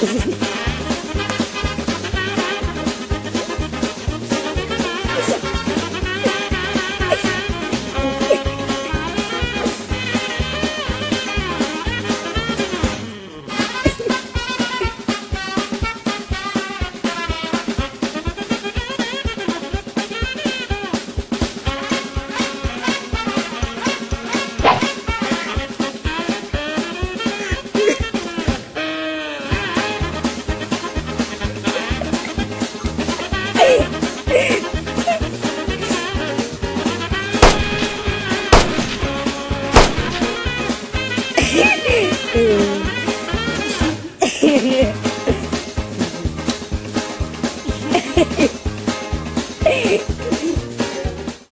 Música Yeah.